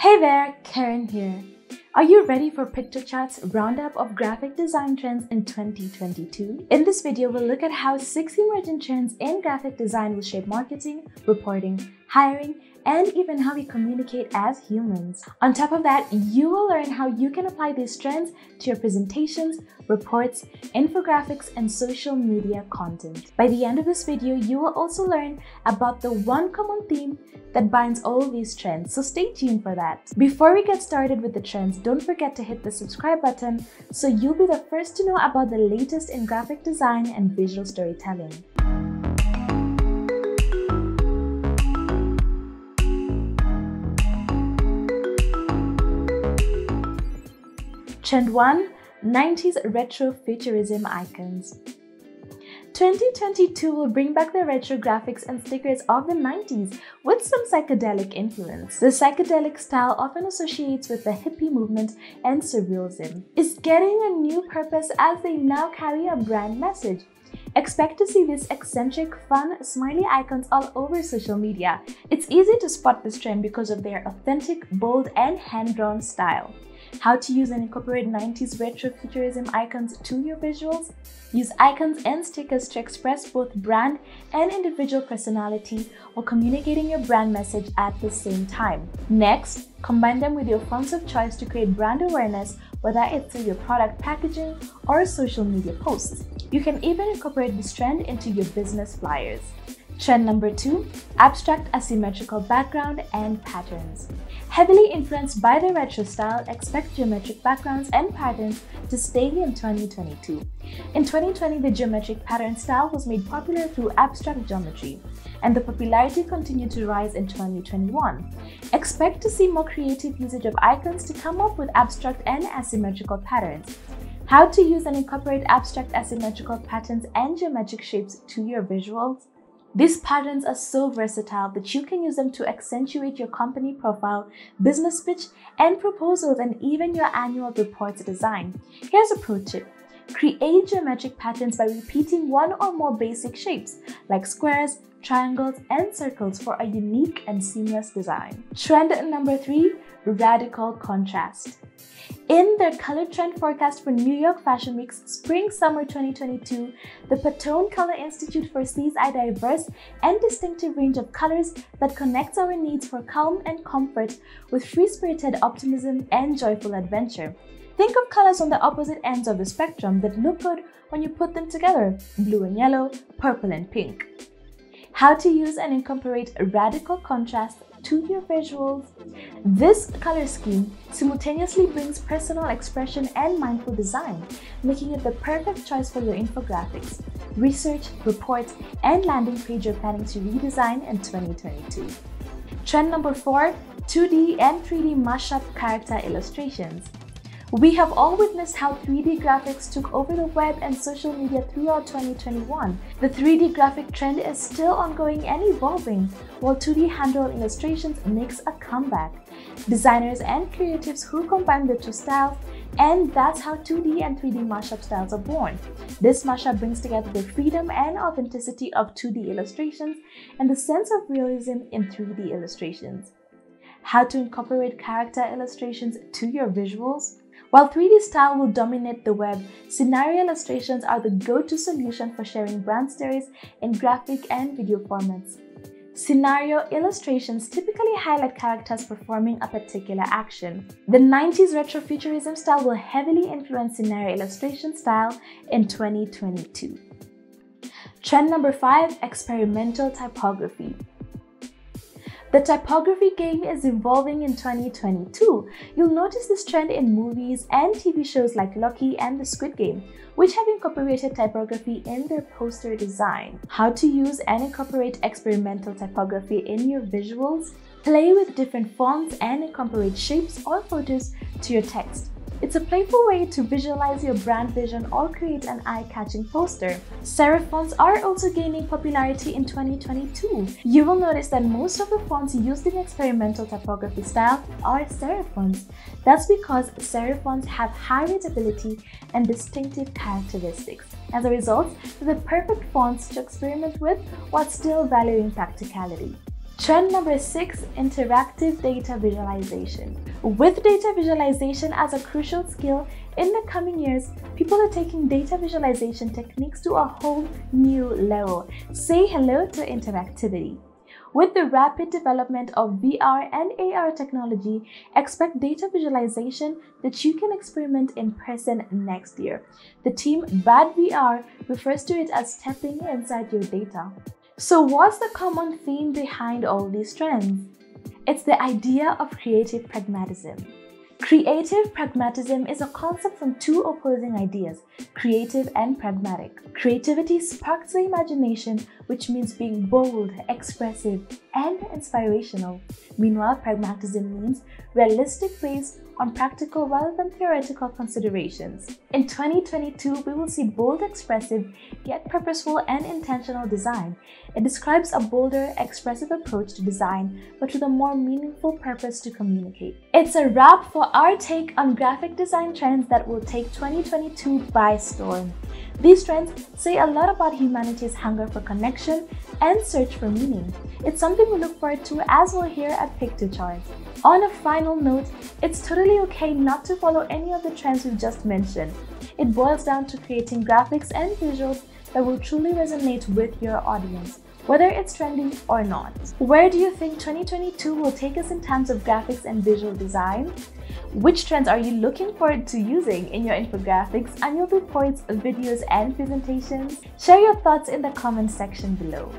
Hey there, Karen here. Are you ready for Piktochart's roundup of graphic design trends in 2022? In this video, we'll look at how six emerging trends in graphic design will shape marketing, reporting, hiring, and even how we communicate as humans. On top of that, you will learn how you can apply these trends to your presentations, reports, infographics, and social media content. By the end of this video, you will also learn about the one common theme that binds all these trends, so stay tuned for that. Before we get started with the trends, don't forget to hit the subscribe button so you'll be the first to know about the latest in graphic design and visual storytelling. Trend 1 90s Retro Futurism Icons. 2022 will bring back the retro graphics and stickers of the 90s with some psychedelic influence. The psychedelic style, often associates with the hippie movement and surrealism, is getting a new purpose as they now carry a brand message. Expect to see these eccentric, fun, smiley icons all over social media. It's easy to spot this trend because of their authentic, bold, and hand-drawn style. How to use and incorporate 90s retro futurism icons to your visuals? Use icons and stickers to express both brand and individual personality while communicating your brand message at the same time. Next, combine them with your fonts of choice to create brand awareness, whether it's through your product packaging or social media posts. You can even incorporate this trend into your business flyers. Trend number two, abstract asymmetrical background and patterns. Heavily influenced by the retro style, expect geometric backgrounds and patterns to stay in 2022. In 2020, the geometric pattern style was made popular through abstract geometry, and the popularity continued to rise in 2021. Expect to see more creative usage of icons to come up with abstract and asymmetrical patterns. How to use and incorporate abstract asymmetrical patterns and geometric shapes to your visuals? These patterns are so versatile that you can use them to accentuate your company profile, business pitch, and proposals, and even your annual reports design. Here's a pro tip. Create geometric patterns by repeating one or more basic shapes, like squares, triangles, and circles for a unique and seamless design. Trend number three, radical contrast. In their color trend forecast for New York Fashion Week Spring Summer 2022, the Pantone Color Institute foresees a diverse and distinctive range of colors that connects our needs for calm and comfort with free-spirited optimism and joyful adventure. Think of colors on the opposite ends of the spectrum that look good when you put them together blue and yellow, purple and pink. How to use and incorporate radical contrast to your visuals. This color scheme simultaneously brings personal expression and mindful design, making it the perfect choice for your infographics, research, reports, and landing page you're planning to redesign in 2022. Trend number four, 2D and 3D mashup character illustrations. We have all witnessed how 3D graphics took over the web and social media throughout 2021. The 3D graphic trend is still ongoing and evolving, while 2D hand-drawn illustrations makes a comeback. Designers and creatives who combine the two styles, and that's how 2D and 3D mashup styles are born. This mashup brings together the freedom and authenticity of 2D illustrations and the sense of realism in 3D illustrations. How to incorporate character illustrations to your visuals? While 3D style will dominate the web, scenario illustrations are the go-to solution for sharing brand stories in graphic and video formats. Scenario illustrations typically highlight characters performing a particular action. The 90s retrofuturism style will heavily influence scenario illustration style in 2022. Trend number 5 Experimental Typography the typography game is evolving in 2022. You'll notice this trend in movies and TV shows like Loki and The Squid Game, which have incorporated typography in their poster design. How to use and incorporate experimental typography in your visuals? Play with different fonts and incorporate shapes or photos to your text. It's a playful way to visualize your brand vision or create an eye-catching poster. Serif fonts are also gaining popularity in 2022. You will notice that most of the fonts used in experimental typography style are serif fonts. That's because serif fonts have high readability and distinctive characteristics. As a result, they're the perfect fonts to experiment with while still valuing practicality. Trend number six, interactive data visualization. With data visualization as a crucial skill, in the coming years, people are taking data visualization techniques to a whole new level. Say hello to interactivity. With the rapid development of VR and AR technology, expect data visualization that you can experiment in person next year. The team Bad VR refers to it as stepping inside your data. So, what's the common theme behind all these trends? It's the idea of creative pragmatism. Creative pragmatism is a concept from two opposing ideas, creative and pragmatic. Creativity sparks the imagination, which means being bold, expressive, and inspirational. Meanwhile, pragmatism means realistic based on practical rather than theoretical considerations. In 2022, we will see bold, expressive, yet purposeful and intentional design. It describes a bolder, expressive approach to design, but with a more meaningful purpose to communicate. It's a wrap for our take on graphic design trends that will take 2022 by storm. These trends say a lot about humanity's hunger for connection and search for meaning. It's something we look forward to as well here at Piktochart. On a final note, it's totally okay not to follow any of the trends we've just mentioned. It boils down to creating graphics and visuals that will truly resonate with your audience, whether it's trending or not. Where do you think 2022 will take us in terms of graphics and visual design? Which trends are you looking forward to using in your infographics, annual reports, videos, and presentations? Share your thoughts in the comment section below.